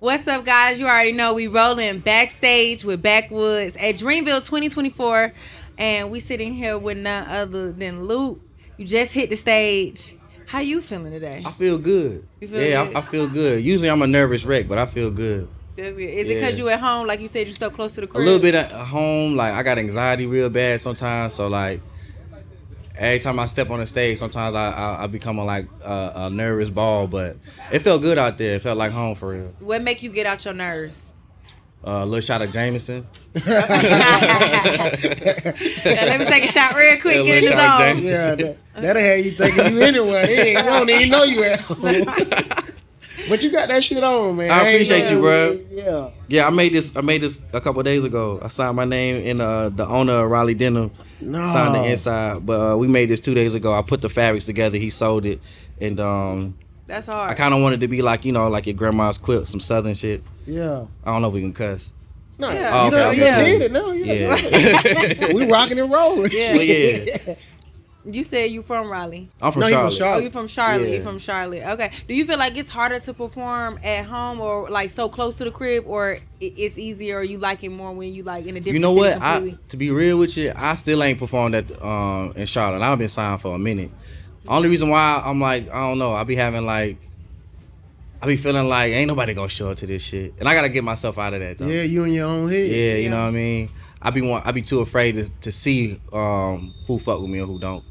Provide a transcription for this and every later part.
What's up, guys? You already know we rolling backstage with Backwoods at Dreamville 2024, and we sitting here with none other than Lute. You just hit the stage. How you feeling today? I feel good. You feel yeah, good? I, I feel good. Usually I'm a nervous wreck, but I feel good. That's good. Is it because you at home, like you said, you're so close to the crib. A little bit at home, like I got anxiety real bad sometimes. So like every time I step on the stage, sometimes I I, I become a like a, a nervous ball. But it felt good out there. It felt like home for real. What make you get out your nerves? Uh, a little shot of Jameson. Now, let me take a shot real quick. Yeah, Get in the little zone. Yeah, that, that'll have you thinking you anywhere. It ain't, you don't even know you at home. But you got that shit on, man. I ain't appreciate no- you, bro. Yeah. Yeah, I made this. I made this a couple days ago. I signed my name in uh, the owner of Raleigh Denim. No. Signed the inside, but uh, we made this two days ago. I put the fabrics together. He sold it, and um, That's hard. I kind of wanted to be like you know like your grandma's quilt, some southern shit. Yeah. I don't know if we can cuss. No, Yeah. you, know, Okay, you okay. did it. No, yeah. Yeah, we rocking and rolling. Yeah. But yeah. You said you from Raleigh. I'm from No, he from Charlotte. Charlotte. Oh, you from Charlotte. You Yeah. from Charlotte. Okay. Do you feel like it's harder to perform at home or like so close to the crib, or it's easier, or you like it more when you like in a different? You know city what? I, to be real with you, I still ain't performed at um in Charlotte. I've been signed for a minute. Only reason why I'm like I don't know. I be having like. I be feeling like ain't nobody gonna show up to this shit, and I gotta get myself out of that though. Yeah, you in your own head. Yeah, you know what I mean. I be want I be too afraid to, to see um who fuck with me or who don't.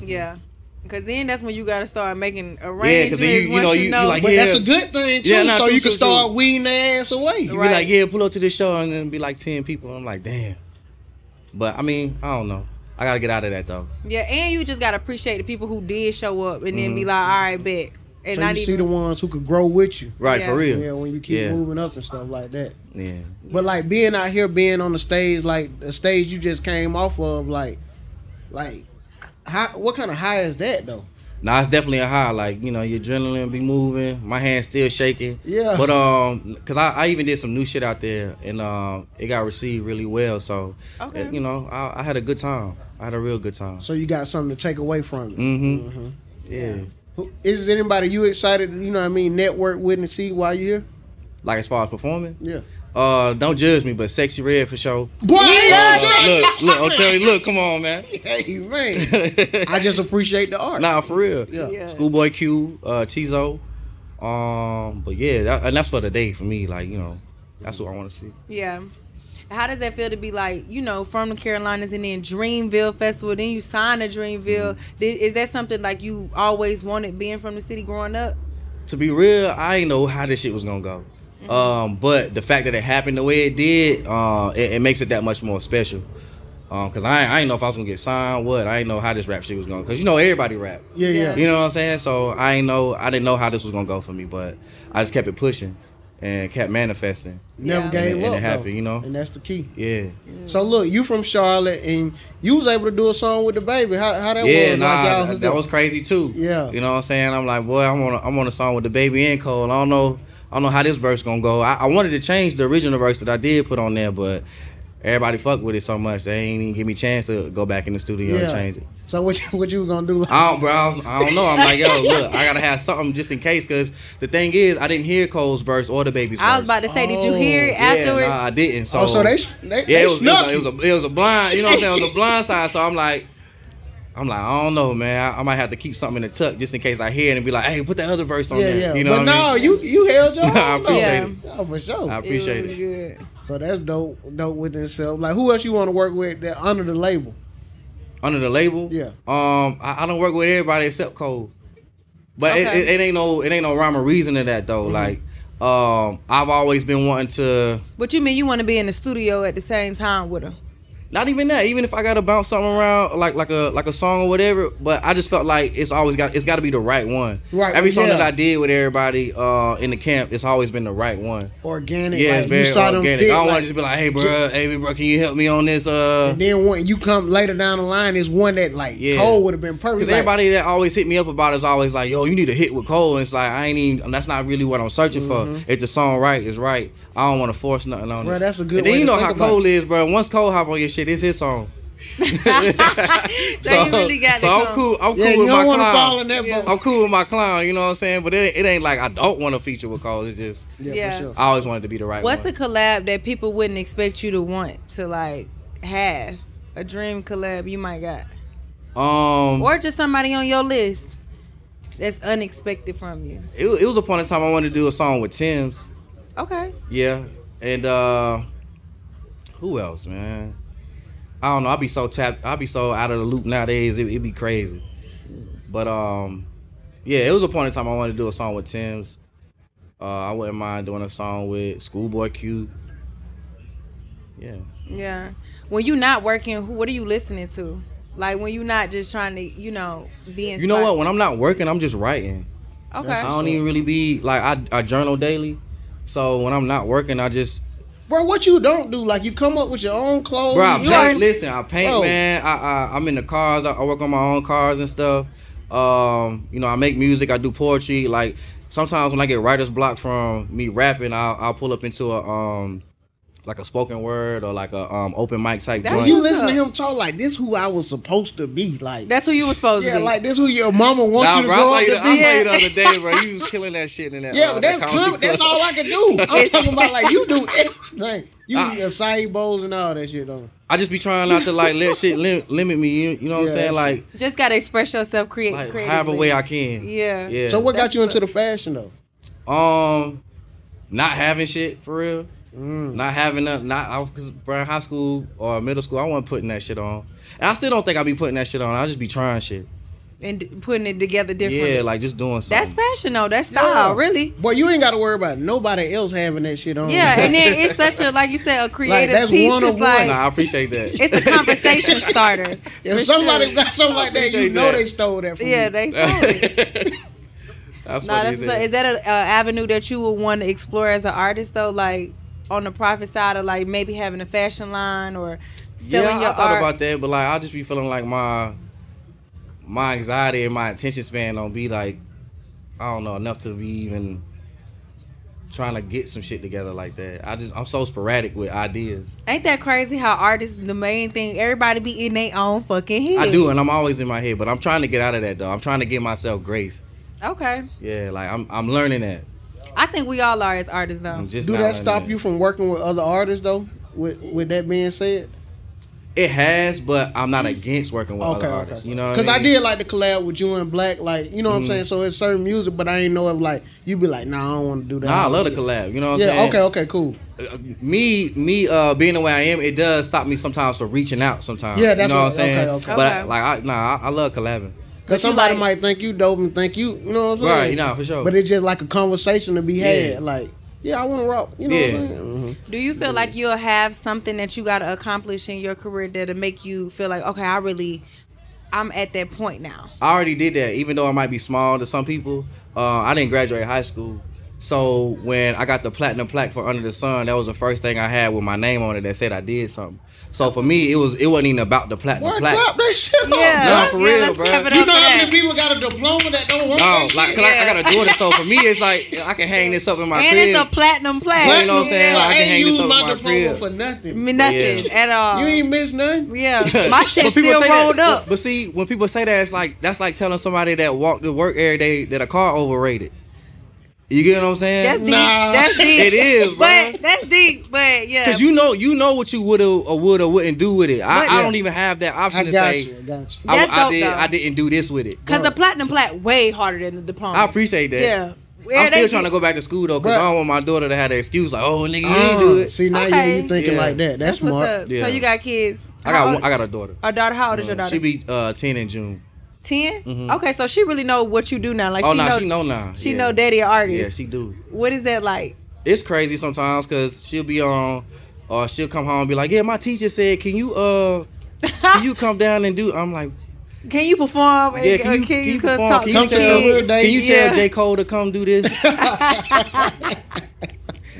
Yeah. Because then that's when you gotta start making arrangements. then you- you once know, you, you- you know. like, But Yeah. that's a good thing too. Yeah, nah, so true, you can true, start true. weeding their ass away. You Right. be like, yeah, pull up to this show, and then be like ten people. I'm like, damn. But I mean, I don't know. I gotta get out of that though. yeah, and you just gotta appreciate the people who did show up, and then be Mm-hmm. like, all right, bet, and So not you see the ones who could grow with you. Right Yeah. for real. Yeah, when you keep Yeah. moving up and stuff like that. Yeah. But like being out here, being on the stage, like the stage you just came off of, like, like, how, what kind of high is that though? Nah, it's definitely a high. Like you know, your adrenaline be moving. My hands still shaking. Yeah. But um, cause I, I even did some new shit out there, and um, it got received really well. So, Okay. you know, I, I had a good time. I had a real good time. So you got something to take away from it. Mm-hmm. Yeah. Who- Is anybody you excited? You know what I mean? Network with and see while you're here? Like as far as performing, Yeah. Uh, don't judge me, but Sexyy Red for sure. Boy, Uh, look, look, I'm telling you, look, come on, man. hey man, I just appreciate the art. Nah, for real. Yeah. Yeah. Schoolboy Q, uh, Tizo. Um, but yeah, that, and that's for the day for me. Like you know, that's what I want to see. Yeah. How does that feel to be like, you know, from the Carolinas and then Dreamville Festival, then you sign to Dreamville? Mm-hmm. Did, is that something like you always wanted being from the city growing up? To be real, I ain't know how this shit was gonna go. Um, but the fact that it happened the way it did, uh, it, it makes it that much more special. Um, cause I, ain't- I ain't know if I was gonna get signed. What I didn't know how this rap shit was going. Cause you know everybody rap. Yeah, yeah. Yeah. You know what I'm saying? So I ain't know. I didn't know how this was gonna go for me, but I just kept it pushing and kept manifesting. Never Yeah. gave And- up. and it though. happened, you know? And that's the key. Yeah. So look, you from Charlotte, and you was able to do a song with the baby. How, how that Yeah, was? nah, like that, that was crazy too. Yeah. you know what I'm saying. I'm like, boy, I'm on, a, I'm on a song with the baby and Cole. I don't know, I don't know how this verse gonna go. I, I wanted to change the original verse that I did put on there, but everybody fucked with it so much they ain't even give me a chance to go back in the studio and change it. So what you, what you gonna do? Like, I don't, bro. I, was, I don't know. I'm like, yo, look, I gotta have something just in case, cause the thing is, I didn't hear Cole's verse or the baby's. I was about to say, did you hear it Oh, yeah, afterwards? nah, I didn't. So, oh, so they they, yeah, they it was, it, snuck was, it was a it was a blind, you know what I'm saying? It was a blind side. So I'm like, I'm like, I don't know, man. I, I might have to keep something in the tuck just in case I hear it and be like, hey, put that other verse on yeah, there. yeah. You know but what no, I mean? you you held your own. I though. appreciate it. Oh, for sure. I appreciate was it. Good. so that's dope, dope with itself. Like, who else you want to work with that under the label? Under the label, Yeah. Um, I, I don't work with everybody except Cole, but it, it, it ain't no it ain't no rhyme or reason to that though. Mm-hmm. Like, um, I've always been wanting to. But you mean you want to be in the studio at the same time with her? Not even that. Even if I gotta bounce something around, like like a like a song or whatever. But I just felt like it's always got it's got to be the right one. Right, Every song yeah. that I did with everybody uh, in the camp, it's always been the right one. Organic. Yeah, like, very you saw them organic. fit, I don't want like- to just be like, hey, bro, hey, bro, can you help me on this? Uh, And then when you come later down the line, is one that like Yeah. Cole would have been perfect. Because Like, everybody that always hit me up about it is always like, yo, you need to hit with Cole. And it's like, I ain't even, that's not really what I'm searching Mm-hmm. for. If the song right, is right. I don't want to force nothing on Bro, it. that's a good And then you know how Cole is, bro. Once Cole hop on your shit, it's his song. So you really so I'm cool. I'm cool Yeah, with my don't want clown. fall in that Yeah. boat. I'm cool with my clown. You know what I'm saying? But it, it ain't like I don't want to feature with Cole. It's just Yeah, Yeah. for sure. I always wanted to be the right one. What's one. the collab that people wouldn't expect you to want to like have? A dream collab you might got, um, or just somebody on your list that's unexpected from you. it, it was a point in time I wanted to do a song with Tim's. Okay. Yeah, and uh who else, man? I don't know. I'll be so tapped. I'll be so out of the loop nowadays. It, it'd be crazy. But um, yeah, it was a point in time I wanted to do a song with Tim's. Uh, I wouldn't mind doing a song with Schoolboy Q. Yeah. Yeah. When you're not working, who what are you listening to? Like when you're not just trying to, you know, be inspired. You know what? When I'm not working, I'm just writing. Okay. I don't even really be like I, I journal daily. So when I'm not working, I just Bro, what you don't do? Like you come up with your own clothes. Bro, I paint, listen, I paint, Bro. man. I, I I'm in the cars. I, I work on my own cars and stuff. Um, you know, I make music. I do poetry. Like sometimes when I get writer's block from me rapping, I'll I'll pull up into a um like a spoken word or like a um open mic type That's joint. you What's listen to him talk like this who I was supposed to be. Like That's who you were supposed yeah, to be. Yeah, like this who your mama wants Nah, you to bro, I grow saw up you, to the, I saw you the other day, bro. You was killing that shit in that. Yeah, uh, but that that's comedy com- that's all I can do. I'm talking about like you do everything. You I- eat acai bowls and all that shit though. I just be trying not to like let shit lim- limit me. You, you know what I'm saying? that's- Like, just gotta express yourself, create, like creatively. however way I can. Yeah. Yeah. So what got you into the- the fashion though? Um, not having shit for real. Mm. Not having nothing. Not because in high school or middle school, I wasn't putting that shit on, and I still don't think I'll be putting that shit on. I'll just be trying shit. and putting it together differently. Yeah, like just doing something. That's fashion though. That's style, really. Boy, you ain't got to worry about nobody else having that shit on. Yeah, and then it's such a like you said, a creative that's piece. one of It's one. like Nah, I appreciate that. it's a conversation starter. if somebody sure. got something like that, you know that. they stole that from yeah, you. they stole it. that's Nah, funny that's as what's up. hell. is that an avenue that you would want to explore as an artist though? Like on the profit side of like maybe having a fashion line or selling yeah, your I thought art. about that, but like I'll just be feeling like my my anxiety and my attention span don't be like I don't know enough to be even trying to get some shit together like that. I just I'm so sporadic with ideas. Ain't that crazy how artists the main thing everybody be in their own fucking head. I do, and I'm always in my head, but I'm trying to get out of that though. I'm trying to give myself grace. Okay. Yeah, like I'm I'm learning that. I think we all are as artists though. Just Do that learning stop you from working with other artists though? With with that being said, It has, but I'm not against working with okay, other okay. artists. You know, because I, I mean? Mm-hmm. did like the collab with you and Black, like you know what I'm saying. So it's certain music, but I ain't know if like you'd be like, nah, I don't want to do that. Nah, I love the collab. You know what I'm Yeah, saying? okay, okay, cool. Uh, me me uh being the way I am, it does stop me sometimes for reaching out sometimes. Yeah, that's you know what- what I'm saying. okay, okay. But Okay. like I nah, I, I love collabing. Because somebody like- might think you dope and think you, you know what I'm saying? Right, nah, for sure. But it's just like a conversation to be had. Yeah. Like, yeah, I want to rock. You know Yeah. what I'm saying? Mhm. Do you feel like you'll have something that you got to accomplish in your career that'll make you feel like, okay, I really, I'm at that point now. I already did that, even though I might be small to some people. Uh, I didn't graduate high school, so when I got the platinum plaque for Under the Sun, that was the first thing I had with my name on it that said I did something. So for me, it was it wasn't even about the platinum Boy, plaque. clap that shit up. Yeah, Nah, for yeah, real, bro. clap You know how many people got a diploma that don't want No, like, shit? cause I, I got a daughter, so for me, it's like I can hang this up in my and crib. it's a platinum plaque. You know what I'm saying? Yeah, Like, I I can ain't hang this used up my in my diploma crib. for nothing. I mean, nothing Yeah. at all. You ain't missed nothing. yeah, my shit When still say that- rolled up. But, but see, when people say that, it's like that's like telling somebody that walked to work every day that a car overrated. You get what I'm saying? That's deep. Nah. That's deep. It is, bro. but that's deep. But yeah, Cause you know, you know what you would or would or wouldn't do with it. I, But- I don't even have that option I to got say you. I got you. I, That's I dope, did. though. I didn't do this with it. because the platinum plaque way harder than the diploma. I appreciate that. Yeah, I'm still trying to go back to school though, cause But- I don't want my daughter to have the excuse like, oh nigga, you Uh, didn't do it. See now Okay. you, you thinking Yeah. like that. That's, what's smart. up. Yeah. So you got kids. I got one, old- I got a daughter. a daughter. How old is your daughter? She be uh, ten in June. 10 Okay, so she really know what you do now. Like Oh she no, know, she know now. She yeah. know daddy an artist. Yeah, she do. What is that like? It's crazy sometimes because she'll be on, or she'll come home and be like, yeah, my teacher said, can you uh, can you come down and do? I'm like, Can you perform? yeah, can you, can you, perform? talk Can you to tell, can you Yeah. tell J Cole to come do this?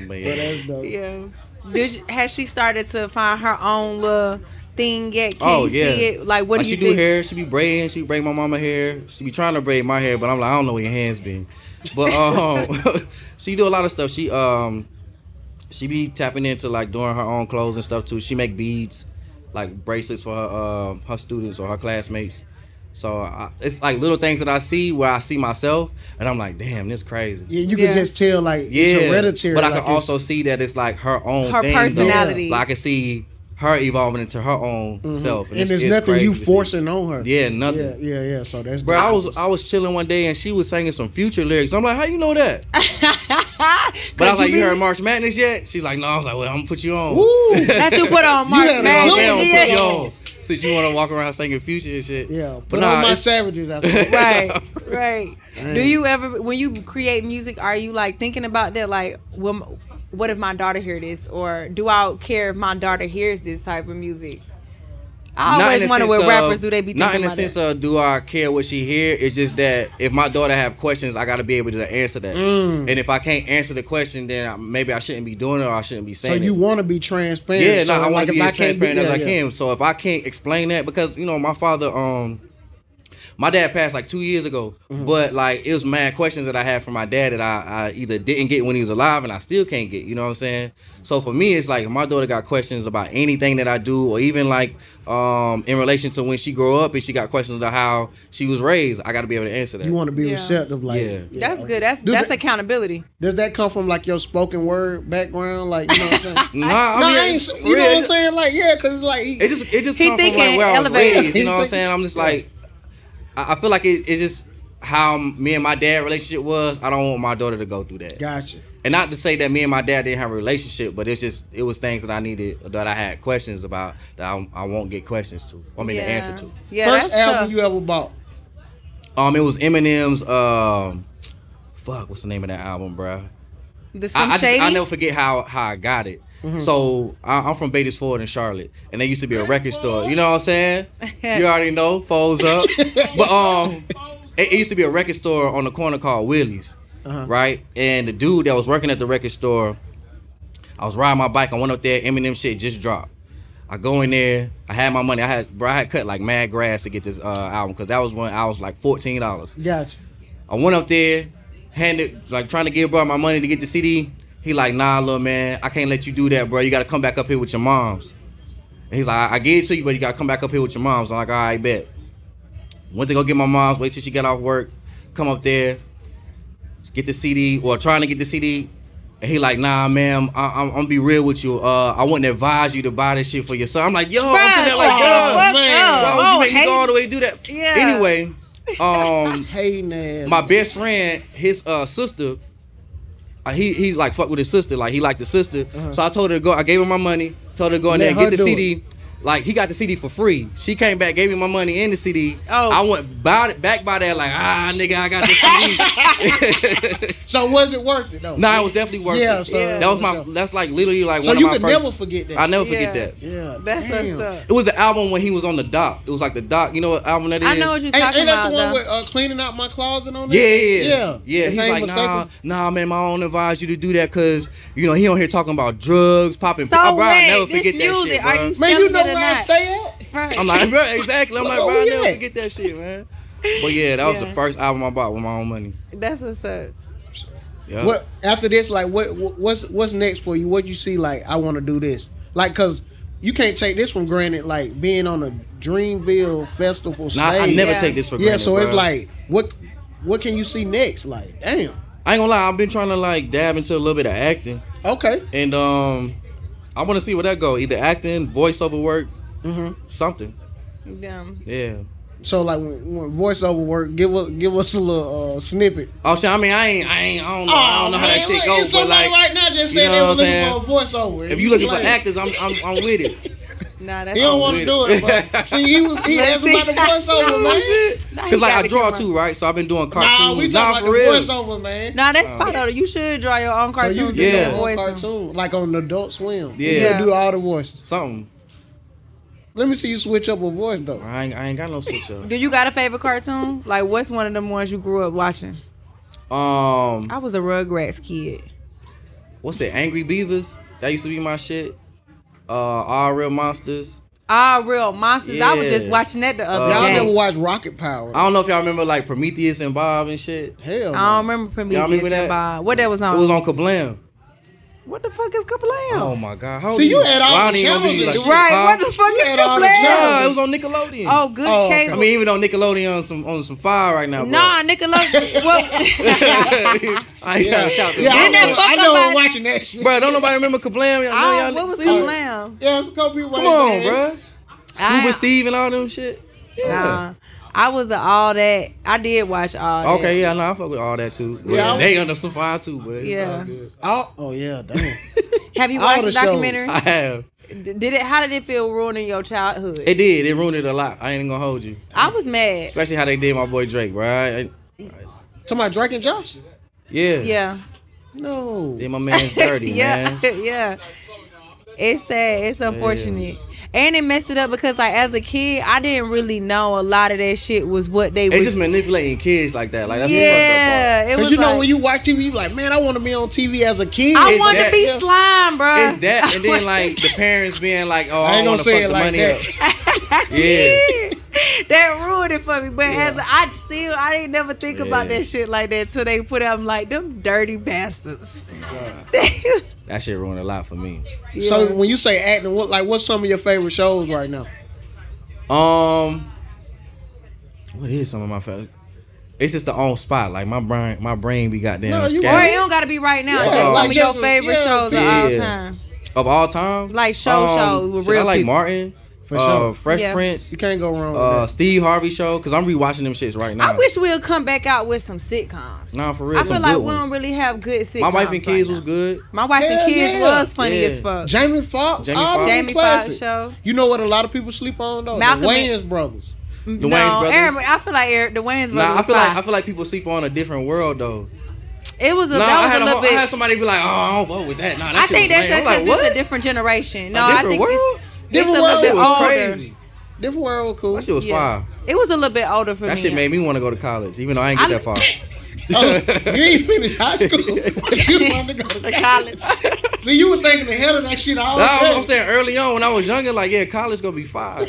but yeah. Yeah. Did has she started to find her own little thing yet? Can Oh you yeah. see it? Like what Like, do you she do think? hair. She be braiding. She braid my mama hair. She be trying to braid my hair, but I'm like, I don't know where your hands been. But um, she do a lot of stuff. She um, she be tapping into like doing her own clothes and stuff too. She make beads. like bracelets for her um her students or her classmates. So I, it's like little things that I see where I see myself, and I'm like, damn, this crazy. Yeah, you Yeah. can just tell like Yeah, it's hereditary. but I like can also see that it's like her own Her thing, though. personality. Like I can see her evolving into her own mm-hmm. self, and it's- there's it's nothing you crazy see. forcing on her. Yeah, nothing. Yeah, yeah, yeah. So that's Bro, I was I was chilling one day and she was singing some future lyrics. I'm like, how you know that? but I was like, you you be- heard March Madness yet? She's like, no. I was like, well, I'm gonna put you on. Woo! That you put on You March had a Yeah, I'm good gonna one. Madness. put you on. Since you want to walk around singing future and shit. Yeah, but put nah, on my savages. After that. right, right. Do you ever, when you create music, are you like thinking about that? Like, well, what if my daughter hear this, or do I care if my daughter hears this type of music? I Not always wonder sense what of- rappers do they be thinking Not in the sense that? of do I care what she hear. It's just that if my daughter have questions, I got to be able to answer that. Mm. And if I can't answer the question, then I, maybe I shouldn't be doing it or I shouldn't be saying. It. So you it. want to be transparent? Yeah, so no, I want to if be as can't transparent as yeah, I yeah. can. So if I can't explain that, because you know my father, um, my dad passed like two years ago, Mm-hmm. but like it was mad questions that I had from my dad that I, I either didn't get when he was alive and I still can't get. You know what I'm saying? So for me, it's like my daughter got questions about anything that I do, or even like um in relation to when she grow up and she got questions about how she was raised, I got to be able to answer that. You want to be Yeah. receptive, like Yeah. That's good. That's Do that's that- accountability. Does that come from like your spoken word background? Like you know what I'm saying? Nah, I no, mean, I ain't. for You know what I'm saying? Like yeah, cause like he, It just it just He come from like thinking where I was raised. You know what I'm saying? I'm just like, I, I feel like it, it's just how me and my dad relationship was. I don't want my daughter to go through that. gotcha. And not to say that me and my dad didn't have a relationship, but it's just it was things that I needed that I had questions about that I, I won't get questions to. I mean, yeah. the answer to. Yeah, First album tough. you ever bought? Um, it was Eminem's um, fuck, what's the name of that album, bro? the Slim I, I, just, I never forget how how I got it. Mm-hmm. So I, I'm from Beatties Ford in Charlotte, and there used to be a record store. You know what I'm saying? You already know, folds up. But um, it, it used to be a record store on the corner called Willie's, Uh-huh. right? And the dude that was working at the record store, I was riding my bike. I went up there. Eminem shit just dropped. I go in there. I had my money. I had bro. I had cut like mad grass to get this uh, album because that was when I was like fourteen dollars. Gotcha. I went up there, handed like trying to give bro my money to get the CD. He like, nah, little man, I can't let you do that, bro. You gotta come back up here with your moms. And he's like, I, I gave it to you, but you gotta come back up here with your moms. I'm like, all right, bet. Went to go get my mom's. Wait till she got off work. Come up there, get the CD or trying to get the CD. And he like, nah, man, I, I'm, I'm gonna be real with you. Uh, I wouldn't advise you to buy this shit for your son. I'm like, yo, I'm sitting there like, yo, fuck man, why would Oh, you make me go all the way do that? Yeah. Anyway, um, Hey, man. my best friend, his uh sister, Uh, he he like fuck with his sister, like he liked the sister. So I told her to go. I gave her my money. Told her to go in Let there and get the CD. Like he got the CD for free. She came back, gave me my money and the CD. Oh. I went by back by that like ah nigga, I got the CD. So was it worth it though? nah, it was definitely worth Yeah, it. so- that was my. so- That's like literally like So one you of my could first. never forget that. I never forget Yeah. that. Yeah, That's damn. what's up. It was the album when he was on the dock. It was like the dock. You know what album that is? I know what you're Ain't, talking ain't that's about. the one though. with uh, cleaning out my closet on Yeah, there? yeah, yeah. yeah. yeah If he's I ain't like, mistaken. nah, nah, man, I don't advise you to do that because you know he on here talking about drugs, popping. So Bro, I'll wait, never this forget that music, shit, are bro. you Man, selling you know it or I not? stay at? Right. I'm like, bro, exactly. I'm like, Where bro, I we never at? forget that shit, man. But yeah, that was Yeah. the first album I bought with my own money. That's what's up. Yeah. What after this? Like, what what- what's what's next for you? What you see? Like, I want to do this. Like, cause you can't take this from granted. Like being on a Dreamville festival stage. Nah, I never Yeah. take this for yeah, granted. Yeah, so it's like, what what can you see next? Like, damn. I ain't gonna lie, I've been trying to like dab into a little bit of acting, Okay. and um, I want to see where that go. Either acting, voiceover work, Mm-hmm. something. Damn. Yeah. So like when, when voiceover work, give us give us a little uh, snippet. Oh shit! I mean, I ain't, I ain't, I don't know, I don't know how that shit goes, but somebody like, right now just you said they know were what I'm looking for a voiceover. and if you looking for actors, I'm, I'm, I'm with it. Nah, that's he don't want to do it. it. But see, he was he Let's asked about the voiceover, man. Nah, Cause like I draw too, right? So I've been doing cartoons. Nah, we talking for about the voiceover, man. Nah, that's fine though. You should draw your own so you cartoons. Yeah. and own voice them. cartoon, like on Adult Swim. Yeah. you Yeah. do all the voices. Something. Let me see you switch up a voice though. I ain't, I ain't got no switch up. Do you got a favorite cartoon? Like, what's one of them ones you grew up watching? Um, I was a Rugrats kid. what's it? Angry Beavers. That used to be my shit. Uh, All Real Monsters. Ah, real monsters. I was just watching that the other Uh, Y'all day. never watched Rocket Power? I don't know if y'all remember like Prometheus and Bob and shit. Hell, I don't remember Prometheus remember and that? Bob. What that was on? It was on Kablam. What the fuck is Kablam? Oh my god! How old See, you you had all Well, I the don't even know channels like, right. huh? What the fuck You is had all the Kablam? Nah, it was on Nickelodeon. Oh, good Oh, okay. cable. I mean, even on Nickelodeon on some on some fire right now. nah, Nickelodeon. well, I ain't trying to shout this. Yeah, I Didn't know, fuck I know I'm watching that shit. Bro, don't nobody remember Kablam? Y'all, I, oh, y'all what was see? Kablam? Yeah, it's a couple people. Come right on, there. bro. I- Scuba Steve and all them shit. Yeah. Nah, I was a all that. I did watch all that. Okay, yeah, no, I fuck with all that too. Yeah, Yeah, they under some fire too, but it's Yeah. all good. Oh, oh yeah, damn. Have you All watched the the shows. documentary? I have. Did it? How did it feel ruining your childhood? It did. It ruined it a lot. I ain't gonna hold you. I was mad. Especially how they did my boy Drake, bro. I, I- Talking about Drake and Josh? yeah. Yeah. No. Did my man's dirty, yeah. man. yeah. It's sad. It's unfortunate. And it messed it up because, like, as a kid, I didn't really know a lot of that shit was what they They was. just manipulating kids like that. Like that's yeah, it Cause was you know like, when you watch TV, you like, man, I want to be on TV as a kid. I want to be yeah. slime, bro. the fuck up. It's that, and then like the parents being like, "Oh, I I, ain't want gonna to say fuck it the like money that. up." Yeah. That ruined it for me. But as a, I still, I didn't never think about that shit like that till they put it. I'm like, them dirty bastards. That shit ruined a lot for me. So when you say acting, what like what's some of your favorite shows right now? Um, what is some of my favorite? It's just the on spot. Like my brain, my brain be goddamn No, you or scattered. it don't gotta be right now. Yeah, just some like of your favorite yeah, shows of all yeah. time. of all time. Like show shows with shit, real I like people. Martin. For uh. Fresh Yeah. Prince. You can't go wrong with Uh, that. Steve Harvey show because I'm rewatching them shits right now. I wish we'll come back out with some sitcoms. Nah, for real, I feel like good we don't really have good sitcoms. My wife and kids right was good. My wife Hell and kids yeah. was funny Yeah. as fuck. Jamie Foxx, Jamie all Foxx. Jamie Foxx show. You know what a lot of people sleep on though? Malcolm the and- Wayans brothers. no, Wayans brothers? Aaron, I feel like Eric, the Wayans brothers. Nah, I was feel like. I feel like people sleep on a different world though. it was a Nah, that I was had, a a little whole- I had somebody be like, "Oh, I don't vote with that." Nah, that I think that's just because like, it's a different generation. No, A I different think world? it's, it's Different a world little bit was older. crazy. Different world, cool. That shit was Yeah. fire. It was a little bit older for That me. That shit made me want to go to college, even though I ain't get I- that far. Oh, you ain't finished high school. you wanted to go to to college. college. So you were thinking ahead of that shit all Nah, I'm, I'm saying early on when I was younger, like yeah, college gonna be fire.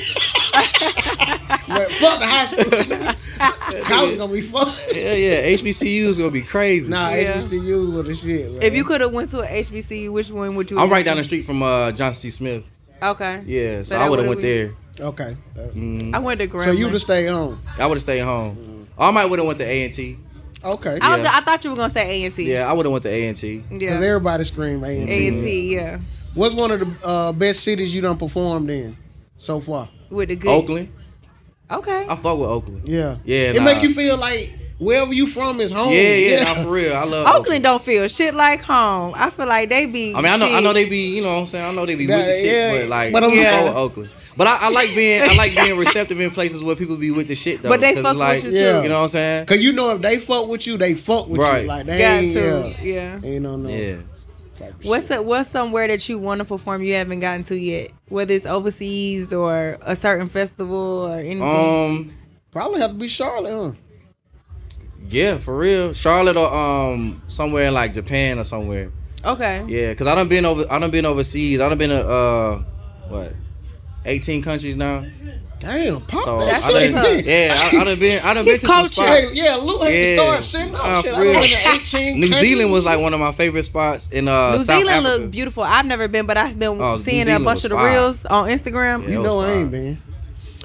But fuck the high school. college gonna be fun. yeah, yeah, HBCUs gonna be crazy. Nah, Yeah. HBCU with the shit. Man. if you could have went to a HBCU, which one would you? I'm right down the street from uh, Johnson C. Smith. To? Okay. Yeah, so, that I would have went been- there. okay. Uh, I went to Grambling. So you would have stayed home. I would have stayed home. I might would have went to A and T. Okay. I was. Yeah. I thought you were gonna say A and T. Yeah, I would have went to A and T. Yeah. Because everybody scream A and A T. and T. Yeah. What's one of the uh, best cities you done performed in so far? With the good. Oakland. Okay. I fuck with Oakland. Yeah. Yeah, It nah. make you feel like wherever you from is home. Yeah, yeah, nah, for real. I love Oakland don't feel shit like home. I feel like they be. I mean, I know, I shit. know they be, you know, what I'm saying, I know they be with Nah, the shit, yeah, but like, but I'm I saying- with Oakland. But I, I like being, I like being receptive in places where people be with the shit though. But they fuck like, with you too. Yeah. You know what I'm saying? Cause you know if they fuck with you, they fuck with Right. you. Like they Got ain't, to. yeah. Yeah. Ain't no no. Yeah. What's shit. the, what's somewhere that you want to perform you haven't gotten to yet? Whether it's overseas or a certain festival or anything. Um, Probably have to be Charlotte, huh? Yeah, for real. Charlotte or um somewhere in like Japan or somewhere. okay. Yeah, cause I done been over, I done been overseas. I done been to uh, what, 18 countries now. Damn, pop So that That's I shit. done, yeah, I, I done been, I done His been to some culture. spots. Hey, yeah, Lute had to Yeah. start sitting up. Nah, shit. for I real. went to 18 New Zealand was like one of my favorite spots in uh New South Zealand Africa. look beautiful. I've never been, but I've been Oh, seeing a bunch of the fire. reels on Instagram. Yeah. You know I ain't been.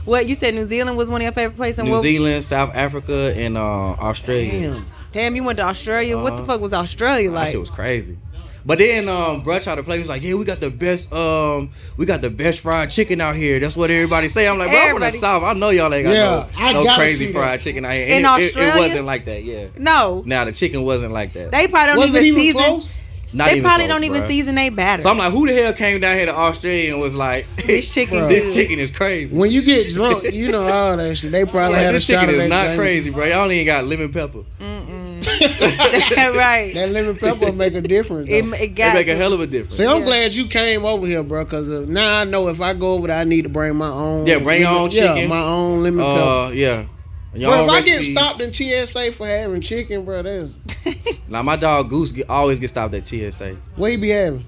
What you said? New Zealand was one of your favorite places. New what- Zealand, South Africa, and uh, Australia. Damn. Damn, you went to Australia. what the Uh-huh. fuck was Australia like? That shit was crazy. But then um bruh tried to play. He was like, "Yeah, we got the best um we got the best fried chicken out here." That's what everybody say. I'm like, "Bro, I'm from the south. I know y'all ain't got Yeah, no, no crazy fried chicken out here." In And it, it- Australia? it, wasn't like that. Yeah. no, Now the chicken wasn't like that. they probably don't Was it even even season. close? Not They probably close, don't even bruh. season they batter. So I'm like, who the hell came down here to Australia and was like, This chicken this chicken is crazy." When you get drunk, you know all that shit. They probably Like, had this shot chicken is not Jameson. crazy, bro. Y'all ain't got lemon pepper. right. That lemon pepper make a difference. It, though. it They got make a hell of a difference. See, I'm Yeah. glad you came over here, bro. Cause uh, now I know if I go over there, I need to bring my own. Yeah, bring your lemon- own Yeah, chicken. my own lemon pepper. Uh, yeah. Your Bro, own if I get stopped in TSA for having chicken, bro, that's Now my dog Goose get, always get stopped at TSA. what he be having.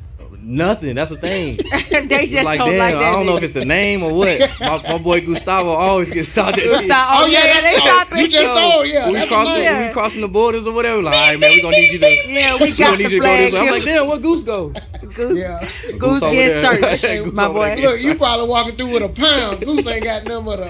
Nothing. That's the thing. they just like don't damn, like that. I don't know if it's the name or what. My, my boy Gustavo always gets stopped at Stop. Oh, Oh, yeah, yeah, yeah, they stop stopping. you just told, yeah, we that's crossing, enough. when we crossing the borders or whatever. Like, all right, man, we gonna need you to. Yeah, we we got the need you to go flag this way. I'm like, damn, where Goose go? Goose, Yeah. Goose over gets searched, my boy. Look, you probably walking through with a pound. Goose ain't got nothing but uh,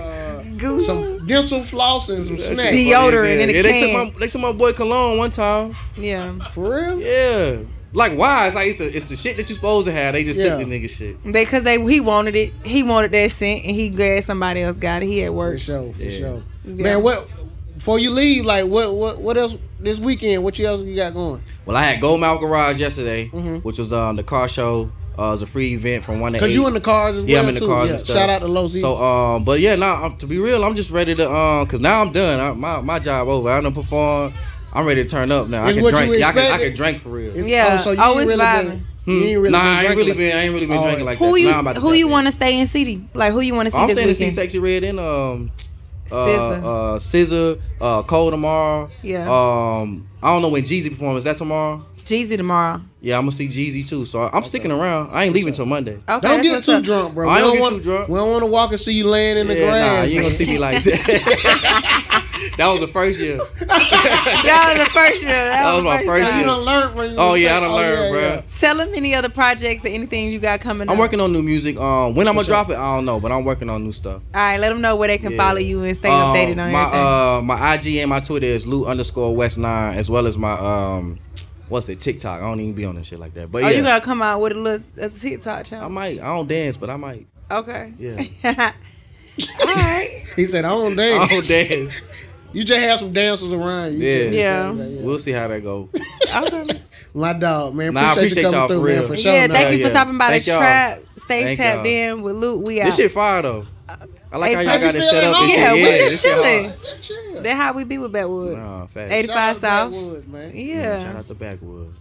Goose. some dental floss and some snacks. shit Deodorant funny as in a hell. yeah, They can. took my they took my boy cologne one time. Yeah, For real? Yeah. Like why? It's like it's, a, it's the shit that you're supposed to have. They just Yeah. took the nigga shit. they because they he wanted it. He wanted that scent, and he glad somebody else got it. He at For work. sure, for Yeah. sure. Yeah. Man, what before you leave, like what what what else this weekend? What you else you got going? Well, I had Gold Mouth Garage yesterday, Mhm. which was um the car show. Uh, it was a free event from one to Cause eight. you in the cars as well yeah, I'm in the too. cars Yeah. and stuff. Shout out to Low Z. So um, but yeah, now to be real, I'm just ready to um, cause now I'm done. I, my my job over. I done perform. I'm ready to turn up now. I can what you drink. Yeah, I can, I can drink for real. It's- Yeah. so you Oh, it's really violent. Been, Hmm. you ain't really nah, been I ain't really like- been. I ain't really been Oh, drinking like Who that. you Now I'm about to who tap you want to stay in city? Like who you want to see I'm this saying to see? Sexyy Red and um, uh, SZA. uh, Scissor, uh, Cole tomorrow. Yeah. Um, I don't know when Jeezy performs. Is that tomorrow? Jeezy tomorrow. Yeah, I'm gonna see Jeezy too. So I'm sticking around. I ain't leaving till Monday. Okay, Don't get too up. drunk, bro. I we ain't don't get want, too drunk. We don't want to walk and see you laying in the Yeah, grass. nah, you ain't gonna see me like that. that was the first year. That was the first year. That, That was, was my the first you time. year. done learned when you Oh was yeah, I like- done learned, yeah, bro. yeah. Tell them any other projects or anything you got coming. I'm up. working on new music. Um, when I'm gonna sure. drop it, I don't know, but I'm working on new stuff. All right, let them know where they can Yeah. follow you and stay Um, updated on my everything. uh my IG and my Twitter is Lou underscore West Nine as well as my um what's it TikTok. I don't even be on that shit like that. But oh, yeah, you gotta come out with a little a TikTok channel. I might. I don't dance, but I might. Okay. Yeah. All right. He said, "I don't dance. I don't dance. You just have some dancers around you. Yeah. Yeah. We'll see how that go. Okay. My dog, man. Nah, Appreciate, you appreciate coming y'all through, for man. real. For sure, yeah, man. thank you Yeah. for stopping by Thank the y'all. trap. Stay Thank tapped y'all. in with Lute. We out. This shit fire though. I like how y'all got you it feel set at up. home? and shit. Yeah, we just this shit chilling. chill. That's how we be with Backwood. Nah, 85 Shout out South. Backwoods, man. Yeah. Shout out to Backwood.